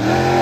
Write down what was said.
Yeah.